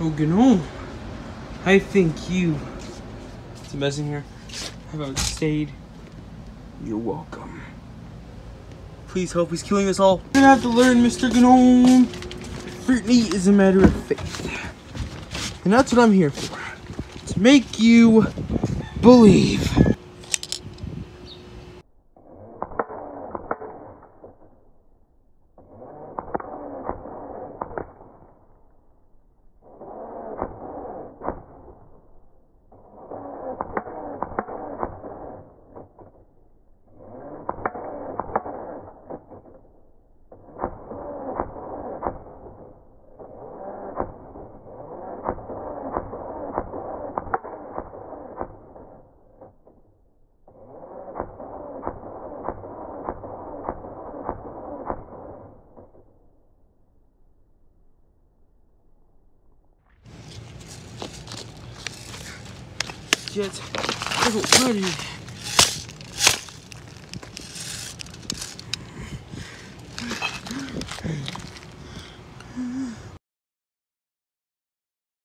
Oh, Gnome. I think you. It's a mess in here. Have I stayed? You're welcome. Please help, he's killing us all. You're gonna have to learn, Mr. Gnome. Fruit meat is a matter of faith. And that's what I'm here for. To make you believe. 接这是我快的。